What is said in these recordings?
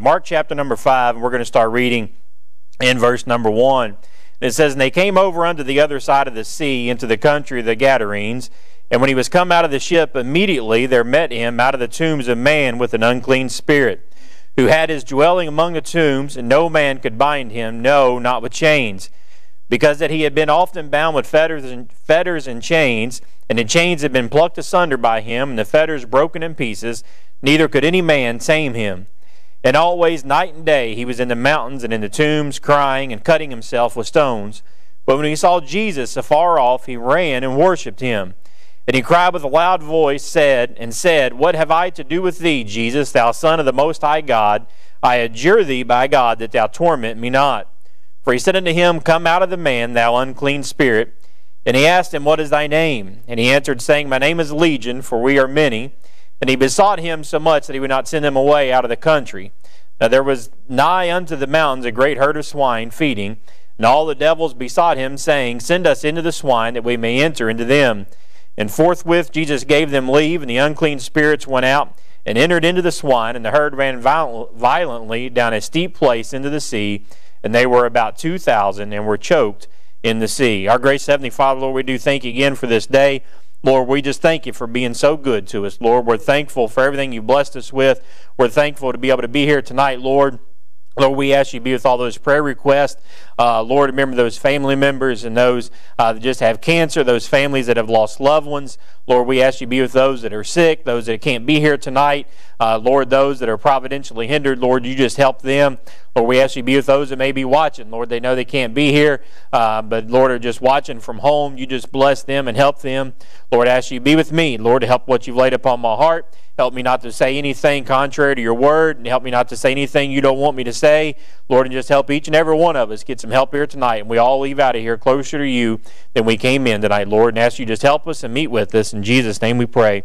Mark chapter number 5, and we're going to start reading in verse number 1. It says, And they came over unto the other side of the sea, into the country of the Gadarenes. And when he was come out of the ship, immediately there met him out of the tombs a man with an unclean spirit, who had his dwelling among the tombs, and no man could bind him, no, not with chains, because that he had been often bound with fetters and, fetters and chains, and the chains had been plucked asunder by him, and the fetters broken in pieces, neither could any man tame him. And always, night and day, he was in the mountains and in the tombs, crying and cutting himself with stones. But when he saw Jesus afar off, he ran and worshipped him. And he cried with a loud voice, said, and said, What have I to do with thee, Jesus, thou Son of the Most High God? I adjure thee by God that thou torment me not. For he said unto him, Come out of the man, thou unclean spirit. And he asked him, What is thy name? And he answered, saying, My name is Legion, for we are many. And he besought him so much that he would not send them away out of the country. Now there was nigh unto the mountains a great herd of swine feeding, and all the devils besought him, saying, Send us into the swine, that we may enter into them. And forthwith Jesus gave them leave, and the unclean spirits went out and entered into the swine, and the herd ran violently down a steep place into the sea, and they were about two thousand, and were choked in the sea. Our gracious Heavenly Father, Lord, we do thank you again for this day. Lord, we just thank you for being so good to us. Lord, we're thankful for everything you blessed us with. We're thankful to be able to be here tonight, Lord. Lord, we ask you to be with all those prayer requests. Uh, Lord, remember those family members and those uh, that just have cancer, those families that have lost loved ones. Lord, we ask you to be with those that are sick, those that can't be here tonight. Uh, Lord, those that are providentially hindered, Lord, you just help them. Lord, we ask you to be with those that may be watching. Lord, they know they can't be here, uh, but Lord, are just watching from home. You just bless them and help them. Lord, I ask you to be with me, Lord, to help what you've laid upon my heart. Help me not to say anything contrary to your word, and help me not to say anything you don't want me to say. Lord, and just help each and every one of us get some help here tonight, and we all leave out of here closer to you than we came in tonight, Lord, and ask you just help us and meet with us. In Jesus' name we pray.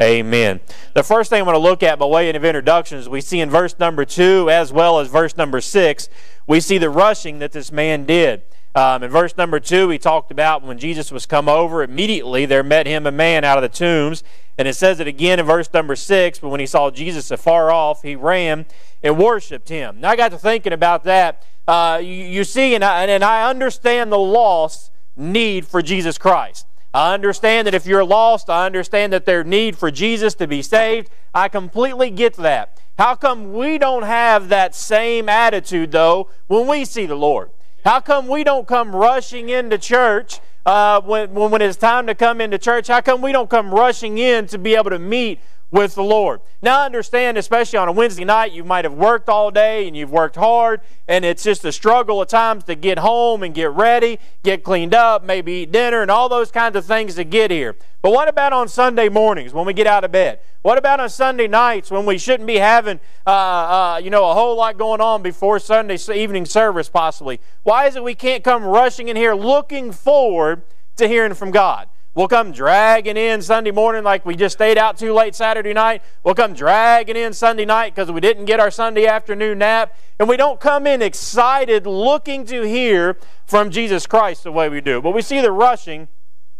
Amen. The first thing I want to look at by way of introductions, we see in verse number 2 as well as verse number 6, we see the rushing that this man did. Um, in verse number 2, he talked about when Jesus was come over, immediately there met him a man out of the tombs and it says it again in verse number six, but when he saw Jesus afar off, he ran and worshiped him. Now I got to thinking about that. Uh, you, you, see, and I, and I understand the lost need for Jesus Christ. I understand that if you're lost, I understand that their need for Jesus to be saved. I completely get that. How come we don't have that same attitude, though, when we see the Lord? How come we don't come rushing into church uh, when, when it's time to come into church? How come we don't come rushing in to be able to meet with the Lord. Now, I understand, especially on a Wednesday night, you might have worked all day and you've worked hard, and it's just a struggle at times to get home and get ready, get cleaned up, maybe eat dinner, and all those kinds of things to get here. But what about on Sunday mornings when we get out of bed? What about on Sunday nights when we shouldn't be having, uh, uh, you know, a whole lot going on before Sunday evening service, possibly? Why is it we can't come rushing in here looking forward to hearing from God? We'll come dragging in Sunday morning like we just stayed out too late Saturday night. We'll come dragging in Sunday night because we didn't get our Sunday afternoon nap. And we don't come in excited looking to hear from Jesus Christ the way we do. But we see the rushing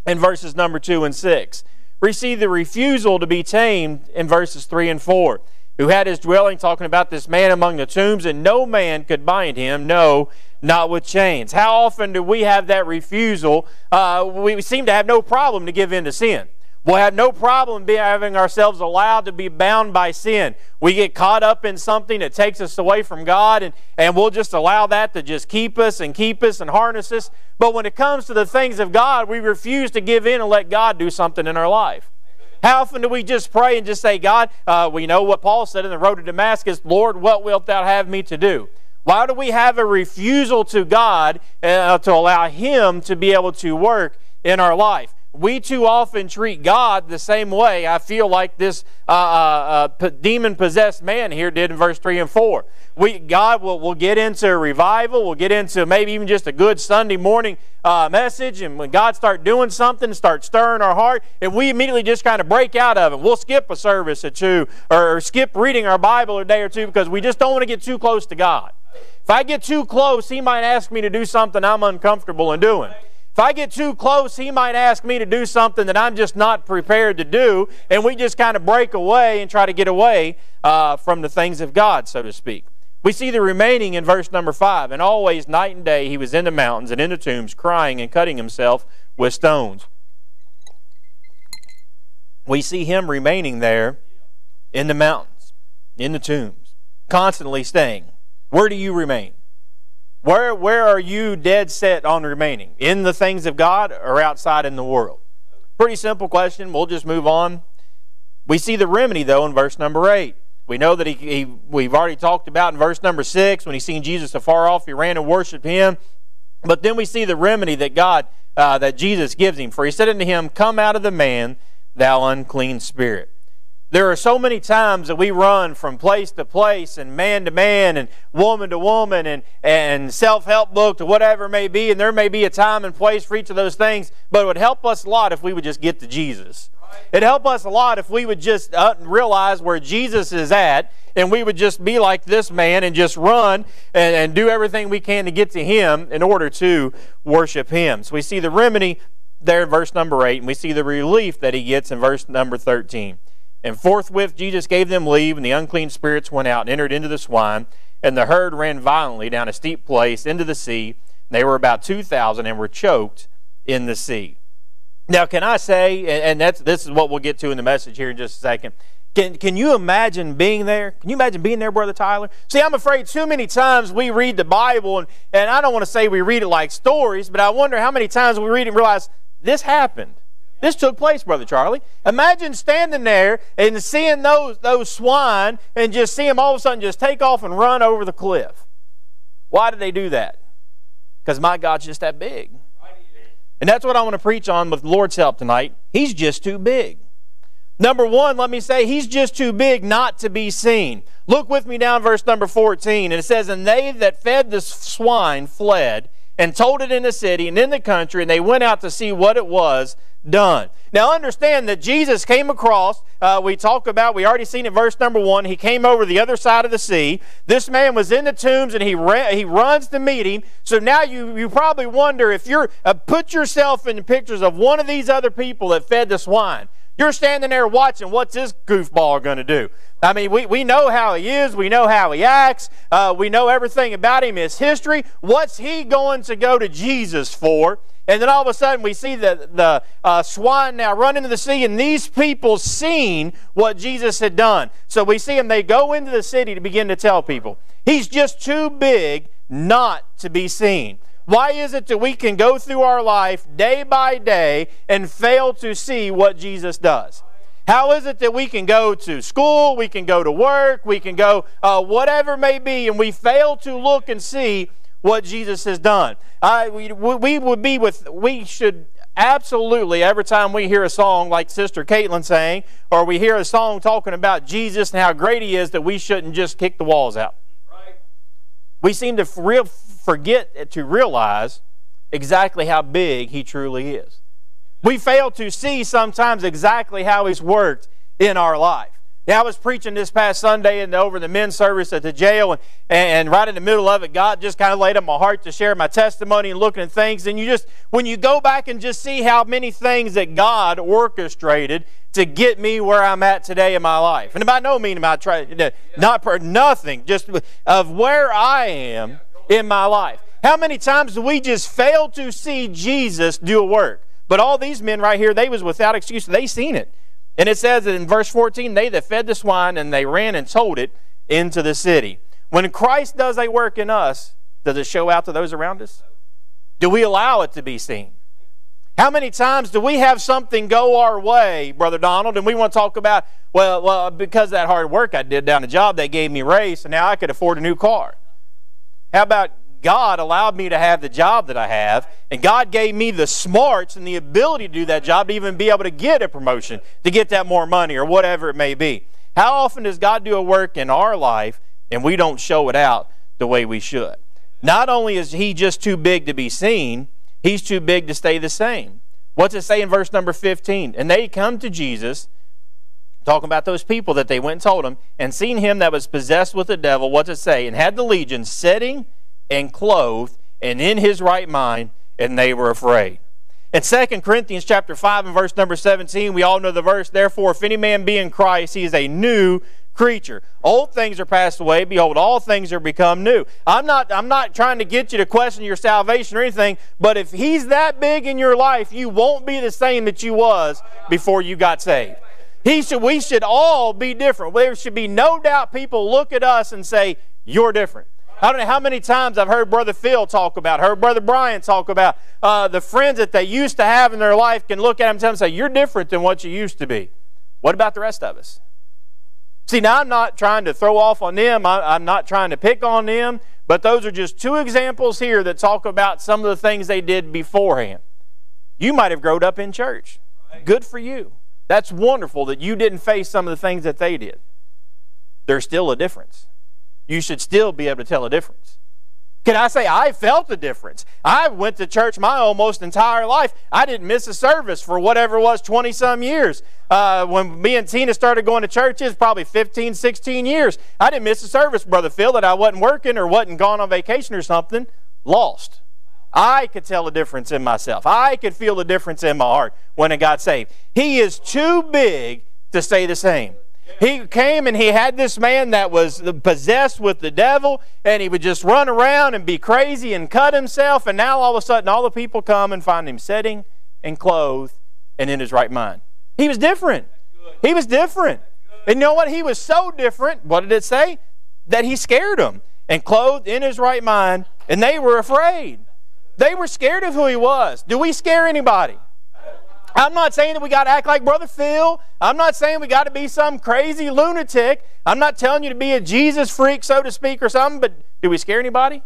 in verses number 2 and 6. We see the refusal to be tamed in verses 3 and 4. Who had his dwelling, talking about this man among the tombs, and no man could bind him. No, not with chains. How often do we have that refusal? Uh, we seem to have no problem to give in to sin. We'll have no problem be having ourselves allowed to be bound by sin. We get caught up in something that takes us away from God, and, and we'll just allow that to just keep us and keep us and harness us. But when it comes to the things of God, we refuse to give in and let God do something in our life. How often do we just pray and just say, God, uh, we know what Paul said in the road to Damascus, Lord, what wilt thou have me to do? Why do we have a refusal to God uh, to allow Him to be able to work in our life? We too often treat God the same way I feel like this uh, uh, uh demon possessed man here did in verse 3 and 4. We, God will, will get into a revival, we'll get into maybe even just a good Sunday morning uh, message, and when God start doing something, start stirring our heart, and we immediately just kind of break out of it. We'll skip a service or two, or, or skip reading our Bible a day or two because we just don't want to get too close to God. If I get too close, he might ask me to do something I'm uncomfortable in doing. If I get too close, he might ask me to do something that I'm just not prepared to do, and we just kind of break away and try to get away uh, from the things of God, so to speak. We see the remaining in verse number 5. And always, night and day, he was in the mountains and in the tombs, crying and cutting himself with stones. We see him remaining there in the mountains, in the tombs, constantly staying. Where do you remain? Where, where are you dead set on remaining? In the things of God or outside in the world? Pretty simple question. We'll just move on. We see the remedy, though, in verse number 8. We know that he, he, we've already talked about in verse number 6, when he seen Jesus afar off, he ran and worshiped him. But then we see the remedy that God, uh, that Jesus gives him. For he said unto him, Come out of the man, thou unclean spirit. There are so many times that we run from place to place and man to man and woman to woman and, and self help book to whatever it may be, and there may be a time and place for each of those things, but it would help us a lot if we would just get to Jesus. It'd help us a lot if we would just uh, realize where Jesus is at and we would just be like this man and just run and, and do everything we can to get to him in order to worship him. So we see the remedy there in verse number 8, and we see the relief that he gets in verse number 13. And forthwith Jesus gave them leave, and the unclean spirits went out and entered into the swine, and the herd ran violently down a steep place into the sea. They were about 2,000 and were choked in the sea. Now, can I say, and that's this is what we'll get to in the message here in just a second. Can, can you imagine being there? Can you imagine being there, Brother Tyler? See, I'm afraid too many times we read the Bible, and, and I don't want to say we read it like stories, but I wonder how many times we read it and realize this happened. This took place, Brother Charlie. Imagine standing there and seeing those, those swine and just see them all of a sudden just take off and run over the cliff. Why did they do that? Because my God's just that big. And that's what I want to preach on with the Lord's help tonight. He's just too big. Number one, let me say, he's just too big not to be seen. Look with me down verse number 14, and it says, And they that fed the swine fled, and told it in the city and in the country, and they went out to see what it was done. Now understand that Jesus came across, uh, we talk about, we already seen in verse number one, he came over the other side of the sea. This man was in the tombs and he, ra- he runs to meet him. So now you, you probably wonder if you're, uh, put yourself in the pictures of one of these other people that fed the swine. You're standing there watching what's this goofball going to do. I mean, we, we know how he is. We know how he acts. Uh, we know everything about him, his history. What's he going to go to Jesus for? And then all of a sudden we see the, the uh, swine now run into the sea, and these people seen what Jesus had done. So we see them, they go into the city to begin to tell people. He's just too big not to be seen. Why is it that we can go through our life day by day and fail to see what Jesus does? How is it that we can go to school, we can go to work, we can go uh, whatever may be, and we fail to look and see what Jesus has done? Uh, we, we would be with, we should absolutely, every time we hear a song like Sister Caitlin sang, or we hear a song talking about Jesus and how great He is, that we shouldn't just kick the walls out. Right. We seem to real, forget to realize exactly how big He truly is. We fail to see sometimes exactly how He's worked in our life. Now, I was preaching this past Sunday and over the men's service at the jail, and, and right in the middle of it, God just kind of laid on my heart to share my testimony and looking at things. And you just, when you go back and just see how many things that God orchestrated to get me where I'm at today in my life, and by no means am I trying, not for nothing, just of where I am in my life. How many times do we just fail to see Jesus do a work? But all these men right here, they was without excuse. They seen it. And it says that in verse 14, they that fed the swine and they ran and told it into the city. When Christ does a work in us, does it show out to those around us? Do we allow it to be seen? How many times do we have something go our way, Brother Donald, and we want to talk about, well, well, because that hard work I did down the job, they gave me raise, and now I could afford a new car. How about God allowed me to have the job that I have, and God gave me the smarts and the ability to do that job to even be able to get a promotion, to get that more money, or whatever it may be. How often does God do a work in our life and we don't show it out the way we should? Not only is He just too big to be seen, He's too big to stay the same. What's it say in verse number 15? And they come to Jesus, talking about those people that they went and told him, and seen him that was possessed with the devil, what to say? And had the legion sitting and clothed and in his right mind, and they were afraid. In 2 Corinthians chapter 5 and verse number 17, we all know the verse, Therefore, if any man be in Christ, he is a new creature. Old things are passed away. Behold, all things are become new. I'm not, I'm not trying to get you to question your salvation or anything, but if he's that big in your life, you won't be the same that you was before you got saved. He should, we should all be different. There should be no doubt people look at us and say, You're different. I don't know how many times I've heard Brother Phil talk about, heard Brother Brian talk about uh, the friends that they used to have in their life can look at them and tell them, say, You're different than what you used to be. What about the rest of us? See, now I'm not trying to throw off on them, I, am not trying to pick on them, but those are just two examples here that talk about some of the things they did beforehand. You might have grown up in church. Good for you. That's wonderful that you didn't face some of the things that they did. There's still a difference you should still be able to tell a difference. Can I say I felt the difference? I went to church my almost entire life. I didn't miss a service for whatever it was, 20 some years. Uh, when me and Tina started going to churches, probably 15, 16 years. I didn't miss a service, Brother Phil, that I wasn't working or wasn't gone on vacation or something. Lost. I could tell a difference in myself. I could feel the difference in my heart when I got saved. He is too big to stay the same. He came and he had this man that was possessed with the devil, and he would just run around and be crazy and cut himself. And now all of a sudden, all the people come and find him sitting and clothed and in his right mind. He was different. He was different. And you know what? He was so different. What did it say? That he scared them and clothed in his right mind, and they were afraid. They were scared of who he was. Do we scare anybody? I'm not saying that we got to act like Brother Phil. I'm not saying we got to be some crazy lunatic. I'm not telling you to be a Jesus freak, so to speak, or something, but do we scare anybody?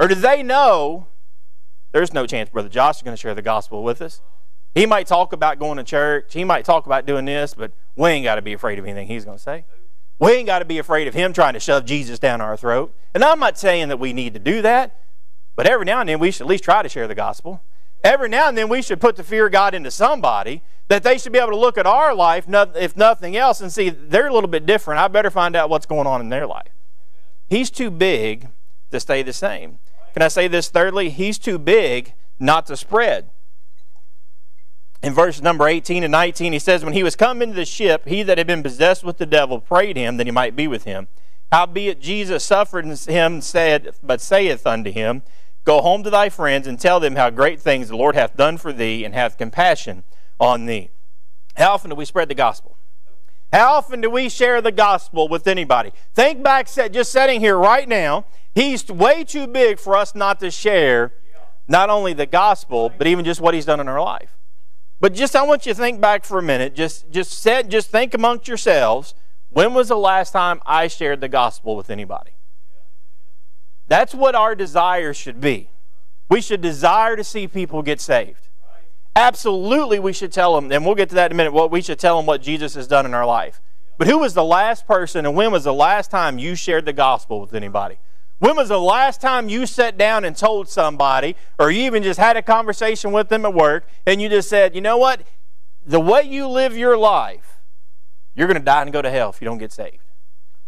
Or do they know there's no chance Brother Josh is going to share the gospel with us? He might talk about going to church. He might talk about doing this, but we ain't got to be afraid of anything he's going to say. We ain't got to be afraid of him trying to shove Jesus down our throat. And I'm not saying that we need to do that, but every now and then we should at least try to share the gospel. Every now and then we should put the fear of God into somebody that they should be able to look at our life, if nothing else, and see they're a little bit different. I better find out what's going on in their life. He's too big to stay the same. Can I say this thirdly? He's too big not to spread. In verse number 18 and 19, he says, When he was come into the ship, he that had been possessed with the devil prayed him that he might be with him. Howbeit Jesus suffered him, said, but saith unto him, Go home to thy friends and tell them how great things the Lord hath done for thee and hath compassion on thee. How often do we spread the gospel? How often do we share the gospel with anybody? Think back, just sitting here right now, he's way too big for us not to share not only the gospel, but even just what he's done in our life. But just I want you to think back for a minute. Just just set, just think amongst yourselves. When was the last time I shared the gospel with anybody? That's what our desire should be. We should desire to see people get saved. Absolutely, we should tell them, and we'll get to that in a minute, what we should tell them what Jesus has done in our life. But who was the last person and when was the last time you shared the gospel with anybody? When was the last time you sat down and told somebody, or you even just had a conversation with them at work, and you just said, you know what? The way you live your life, you're going to die and go to hell if you don't get saved.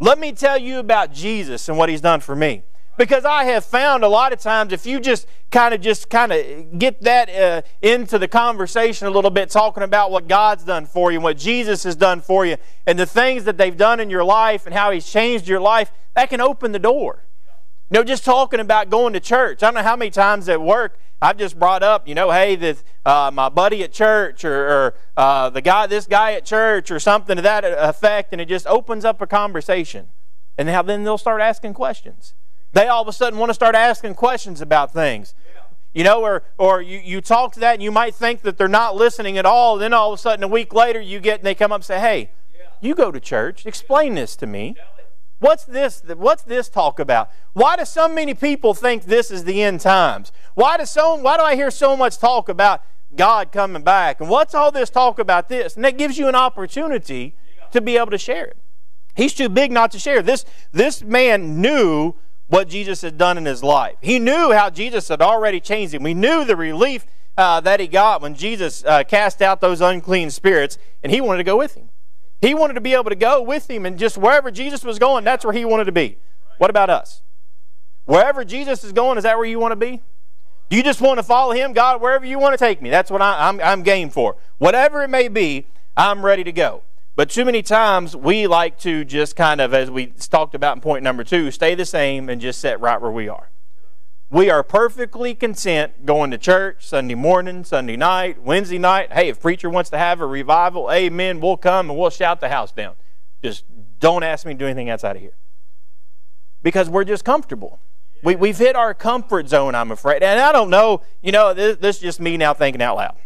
Let me tell you about Jesus and what he's done for me. Because I have found a lot of times if you just kind of just kind of get that uh, into the conversation a little bit, talking about what God's done for you and what Jesus has done for you and the things that they've done in your life and how He's changed your life, that can open the door. You know, just talking about going to church. I don't know how many times at work I've just brought up, you know, hey, this, uh, my buddy at church or, or uh, the guy, this guy at church or something to that effect, and it just opens up a conversation. And now then they'll start asking questions they all of a sudden want to start asking questions about things. You know, or, or you, you talk to that and you might think that they're not listening at all. Then all of a sudden, a week later, you get and they come up and say, Hey, you go to church. Explain this to me. What's this? What's this talk about? Why do so many people think this is the end times? Why do so? Why do I hear so much talk about God coming back? And what's all this talk about this? And that gives you an opportunity to be able to share it. He's too big not to share. This this man knew what Jesus had done in his life. He knew how Jesus had already changed him. We knew the relief uh, that he got when Jesus uh, cast out those unclean spirits, and he wanted to go with him. He wanted to be able to go with him, and just wherever Jesus was going, that's where he wanted to be. What about us? Wherever Jesus is going, is that where you want to be? Do you just want to follow Him, God, wherever you want to take me? That's what I, I'm, I'm game for. Whatever it may be, I'm ready to go. But too many times we like to just kind of, as we talked about in point number two, stay the same and just sit right where we are. We are perfectly content going to church Sunday morning, Sunday night, Wednesday night. Hey, if preacher wants to have a revival, amen, we'll come and we'll shout the house down. Just don't ask me to do anything outside of here. Because we're just comfortable. We, we've hit our comfort zone, I'm afraid. And I don't know, you know, this, this is just me now thinking out loud.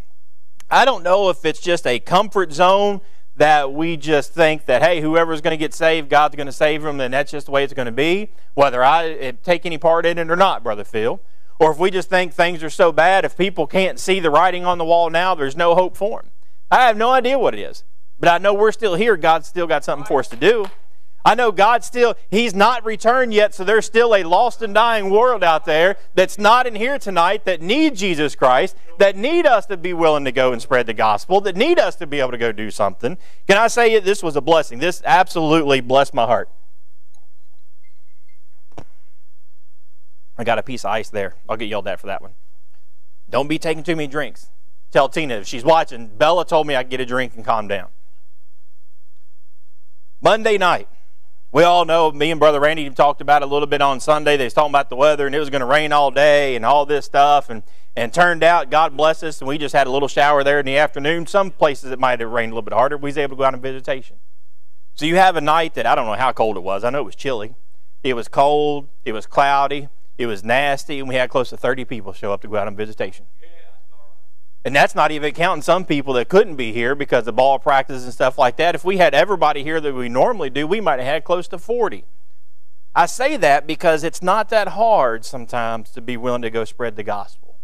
I don't know if it's just a comfort zone that we just think that, hey, whoever's going to get saved, God's going to save them, and that's just the way it's going to be, whether I eh, take any part in it or not, Brother Phil. Or if we just think things are so bad, if people can't see the writing on the wall now, there's no hope for them. I have no idea what it is. But I know we're still here. God's still got something for us to do. I know God still, He's not returned yet, so there's still a lost and dying world out there that's not in here tonight that need Jesus Christ, that need us to be willing to go and spread the gospel, that need us to be able to go do something. Can I say it? This was a blessing. This absolutely blessed my heart. I got a piece of ice there. I'll get yelled at for that one. Don't be taking too many drinks. Tell Tina if she's watching, Bella told me I would get a drink and calm down. Monday night, we all know, me and Brother Randy talked about a little bit on Sunday. They was talking about the weather and it was going to rain all day and all this stuff. And, and turned out, God bless us, and we just had a little shower there in the afternoon. Some places it might have rained a little bit harder. We was able to go out on visitation. So you have a night that I don't know how cold it was. I know it was chilly. It was cold. It was cloudy. It was nasty. And we had close to 30 people show up to go out on visitation. And that's not even counting some people that couldn't be here because of ball practice and stuff like that. If we had everybody here that we normally do, we might have had close to 40. I say that because it's not that hard sometimes to be willing to go spread the gospel.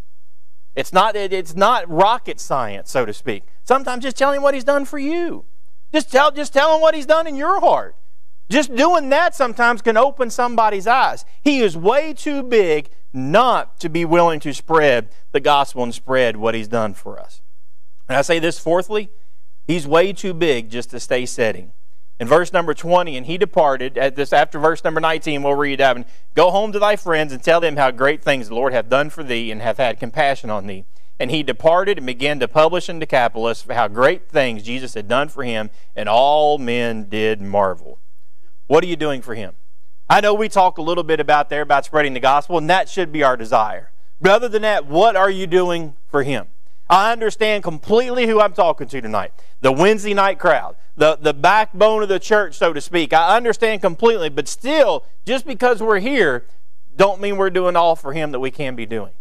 It's not, it's not rocket science, so to speak. Sometimes just tell him what he's done for you. Just tell, just tell him what he's done in your heart. Just doing that sometimes can open somebody's eyes. He is way too big not to be willing to spread the gospel and spread what he's done for us. And I say this fourthly, he's way too big just to stay sitting. In verse number 20, and he departed, at this after verse number 19, we'll read that. Go home to thy friends and tell them how great things the Lord hath done for thee and hath had compassion on thee. And he departed and began to publish in Decapolis how great things Jesus had done for him, and all men did marvel. What are you doing for him? I know we talk a little bit about there about spreading the gospel, and that should be our desire. But other than that, what are you doing for Him? I understand completely who I'm talking to tonight. The Wednesday night crowd, the, the backbone of the church, so to speak. I understand completely, but still, just because we're here, don't mean we're doing all for Him that we can be doing.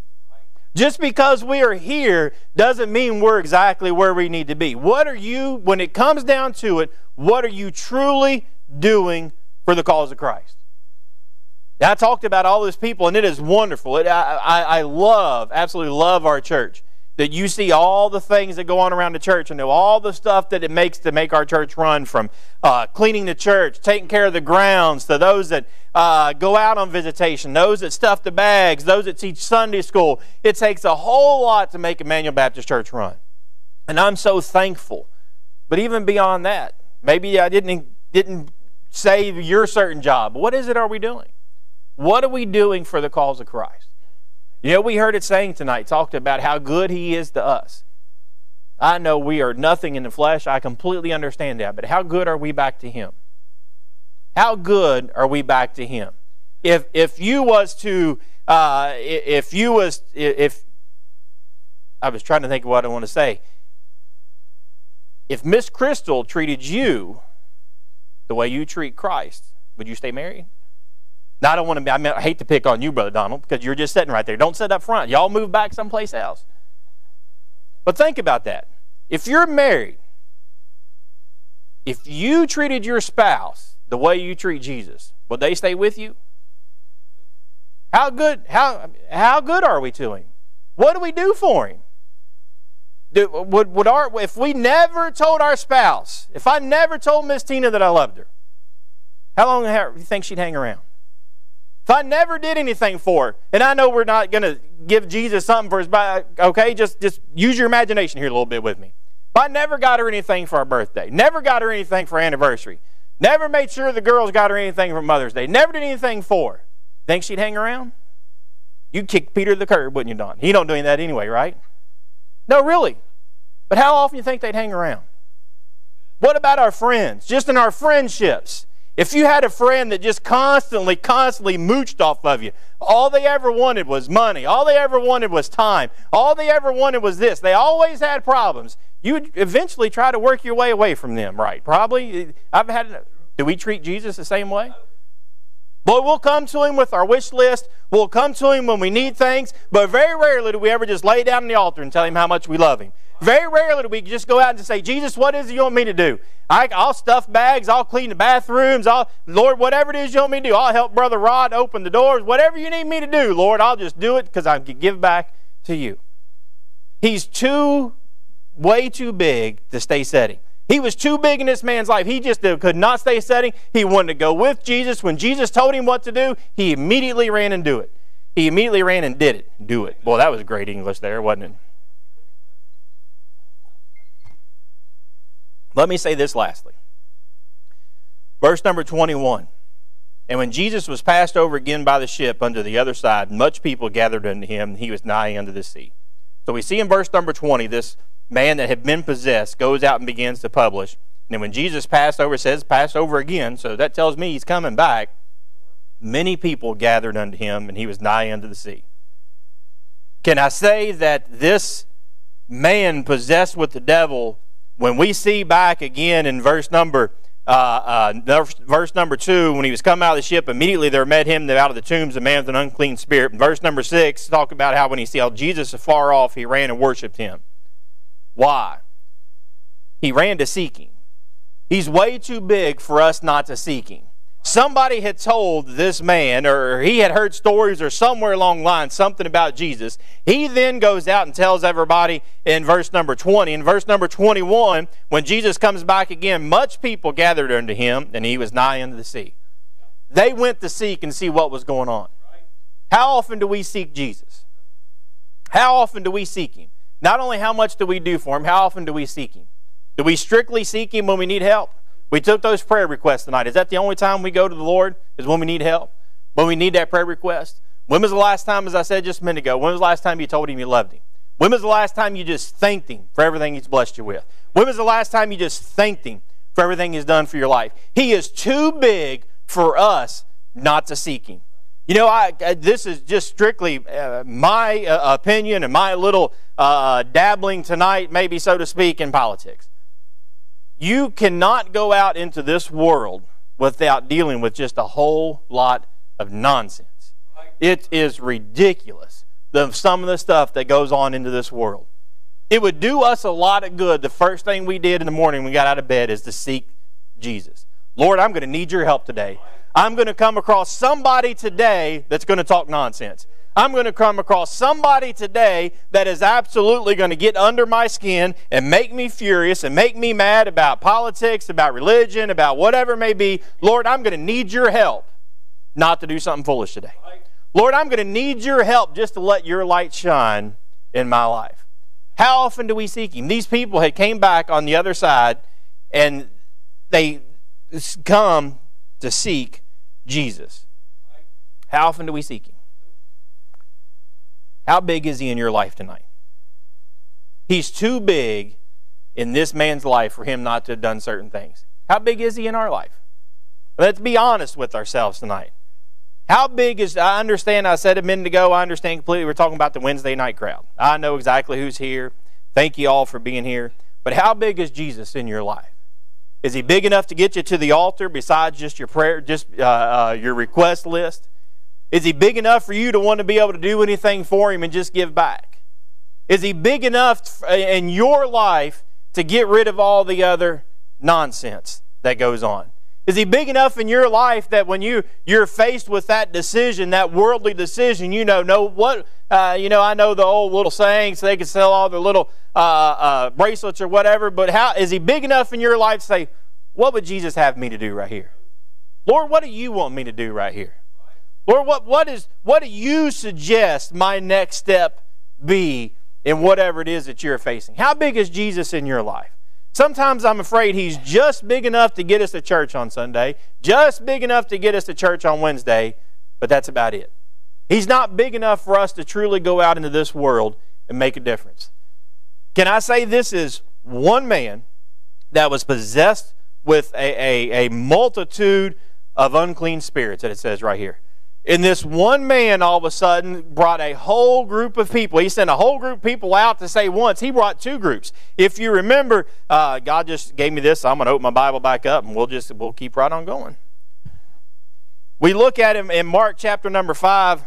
Just because we are here doesn't mean we're exactly where we need to be. What are you, when it comes down to it, what are you truly doing for the cause of Christ? I talked about all those people, and it is wonderful. It, I, I, love, absolutely love our church. That you see all the things that go on around the church and know all the stuff that it makes to make our church run from uh, cleaning the church, taking care of the grounds, to those that uh, go out on visitation, those that stuff the bags, those that teach Sunday school. It takes a whole lot to make Immanuel Baptist Church run. And I'm so thankful. But even beyond that, maybe I didn't, didn't say your certain job. What is it are we doing? What are we doing for the cause of Christ? You know, we heard it saying tonight, talked about how good He is to us. I know we are nothing in the flesh. I completely understand that. But how good are we back to Him? How good are we back to Him? If if you was to uh, if you was if I was trying to think of what I want to say. If Miss Crystal treated you the way you treat Christ, would you stay married? Now, I don't want to be, I, mean, I hate to pick on you, Brother Donald, because you're just sitting right there. Don't sit up front. Y'all move back someplace else. But think about that. If you're married, if you treated your spouse the way you treat Jesus, would they stay with you? How good, how, how good are we to him? What do we do for him? Do, would, would our, if we never told our spouse, if I never told Miss Tina that I loved her, how long do you think she'd hang around? If I never did anything for her, and I know we're not going to give Jesus something for his okay, just, just use your imagination here a little bit with me. If I never got her anything for her birthday, never got her anything for anniversary, never made sure the girls got her anything for Mother's Day, never did anything for her, think she'd hang around? You'd kick Peter to the curb, wouldn't you, Don? He don't do any that anyway, right? No, really. But how often you think they'd hang around? What about our friends? Just in our friendships. If you had a friend that just constantly, constantly mooched off of you, all they ever wanted was money, all they ever wanted was time, all they ever wanted was this, they always had problems, you'd eventually try to work your way away from them, right? Probably. I've had, do we treat Jesus the same way? Boy, we'll come to him with our wish list. We'll come to him when we need things, but very rarely do we ever just lay down on the altar and tell him how much we love him. Very rarely do we just go out and say, Jesus, what is it you want me to do? I, will stuff bags. I'll clean the bathrooms. I'll, Lord, whatever it is you want me to do, I'll help Brother Rod open the doors. Whatever you need me to do, Lord, I'll just do it because I can give back to you. He's too, way too big to stay setting. He was too big in this man's life. He just could not stay setting. He wanted to go with Jesus. When Jesus told him what to do, he immediately ran and do it. He immediately ran and did it. Do it. Boy, that was great English there, wasn't it? Let me say this lastly. Verse number 21. And when Jesus was passed over again by the ship unto the other side, much people gathered unto him, and he was nigh unto the sea. So we see in verse number 20, this man that had been possessed goes out and begins to publish. And when Jesus passed over, says, passed over again, so that tells me he's coming back. Many people gathered unto him, and he was nigh unto the sea. Can I say that this man possessed with the devil when we see back again in verse number uh, uh, verse number two, when he was come out of the ship, immediately there met him out of the tombs a man with an unclean spirit. Verse number six, talk about how when he saw Jesus afar off, he ran and worshipped him. Why? He ran to seek him. He's way too big for us not to seek him somebody had told this man, or he had heard stories, or somewhere along the line, something about Jesus. He then goes out and tells everybody in verse number 20. In verse number 21, when Jesus comes back again, much people gathered unto him, and he was nigh unto the sea. They went to seek and see what was going on. How often do we seek Jesus? How often do we seek him? Not only how much do we do for him, how often do we seek him? Do we strictly seek him when we need help? We took those prayer requests tonight. Is that the only time we go to the Lord? Is when we need help? When we need that prayer request? When was the last time, as I said just a minute ago, when was the last time you told him you loved him? When was the last time you just thanked him for everything he's blessed you with? When was the last time you just thanked him for everything he's done for your life? He is too big for us not to seek him. You know, I, this is just strictly uh, my uh, opinion and my little uh, dabbling tonight, maybe so to speak, in politics. You cannot go out into this world without dealing with just a whole lot of nonsense. It is ridiculous, the, some of the stuff that goes on into this world. It would do us a lot of good. The first thing we did in the morning when we got out of bed is to seek Jesus. Lord, I'm going to need your help today. I'm going to come across somebody today that's going to talk nonsense. I'm going to come across somebody today that is absolutely going to get under my skin and make me furious and make me mad about politics, about religion, about whatever it may be. Lord, I'm going to need your help not to do something foolish today. Lord, I'm going to need your help just to let your light shine in my life. How often do we seek him? These people had came back on the other side and they come to seek Jesus. How often do we seek him? How big is he in your life tonight? He's too big in this man's life for him not to have done certain things. How big is he in our life? Let's be honest with ourselves tonight. How big is, I understand, I said a minute ago, I understand completely. We're talking about the Wednesday night crowd. I know exactly who's here. Thank you all for being here. But how big is Jesus in your life? Is he big enough to get you to the altar besides just your prayer, just uh, uh, your request list? Is he big enough for you to want to be able to do anything for him and just give back? Is he big enough in your life to get rid of all the other nonsense that goes on? Is he big enough in your life that when you you're faced with that decision, that worldly decision, you know, know what uh, you know? I know the old little sayings. They can sell all their little uh, uh, bracelets or whatever, but how is he big enough in your life to say, "What would Jesus have me to do right here, Lord? What do you want me to do right here?" Lord, what, what, is, what do you suggest my next step be in whatever it is that you're facing? How big is Jesus in your life? Sometimes I'm afraid he's just big enough to get us to church on Sunday, just big enough to get us to church on Wednesday, but that's about it. He's not big enough for us to truly go out into this world and make a difference. Can I say this is one man that was possessed with a, a, a multitude of unclean spirits that it says right here. And this one man all of a sudden brought a whole group of people. He sent a whole group of people out to say once. He brought two groups. If you remember, uh, God just gave me this. So I'm going to open my Bible back up and we'll just we'll keep right on going. We look at him in Mark chapter number five.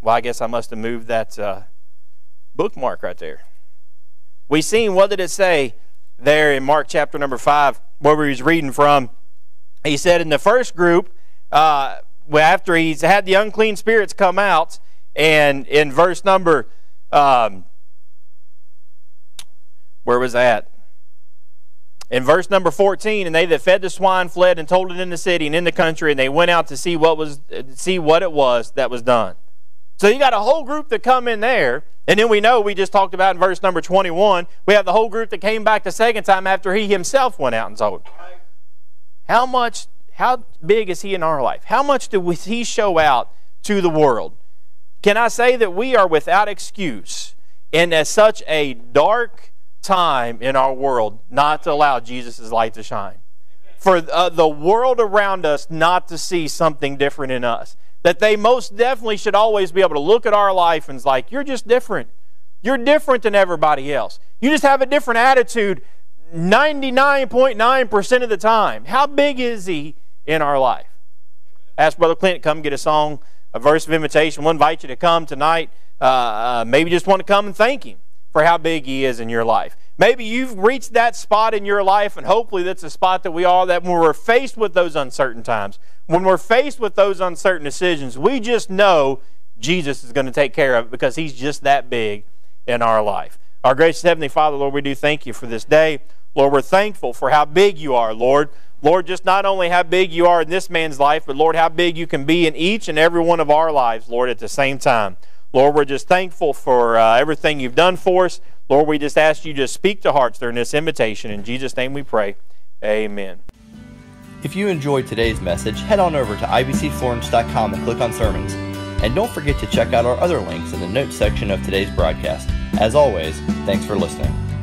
Well, I guess I must have moved that uh, bookmark right there. We seen what did it say there in Mark chapter number five, where we was reading from. He said in the first group. Uh, after he's had the unclean spirits come out, and in verse number, um, where was that? In verse number 14, and they that fed the swine fled and told it in the city and in the country, and they went out to see what was see what it was that was done. So you got a whole group that come in there, and then we know we just talked about in verse number 21, we have the whole group that came back the second time after he himself went out and told. How much how big is he in our life? How much does he show out to the world? Can I say that we are without excuse in as such a dark time in our world not to allow Jesus' light to shine? For uh, the world around us not to see something different in us. That they most definitely should always be able to look at our life and it's like, you're just different. You're different than everybody else. You just have a different attitude 99.9% of the time. How big is he in our life. Ask Brother Clint to come get a song, a verse of invitation. We'll invite you to come tonight. Uh, uh, maybe just want to come and thank Him for how big He is in your life. Maybe you've reached that spot in your life, and hopefully that's a spot that we all, that when we're faced with those uncertain times, when we're faced with those uncertain decisions, we just know Jesus is going to take care of it because He's just that big in our life. Our gracious Heavenly Father, Lord, we do thank you for this day. Lord, we're thankful for how big you are, Lord. Lord, just not only how big you are in this man's life, but Lord, how big you can be in each and every one of our lives, Lord, at the same time. Lord, we're just thankful for uh, everything you've done for us. Lord, we just ask you to speak to hearts during this invitation. In Jesus' name we pray. Amen. If you enjoyed today's message, head on over to ibcflorence.com and click on sermons. And don't forget to check out our other links in the notes section of today's broadcast. As always, thanks for listening.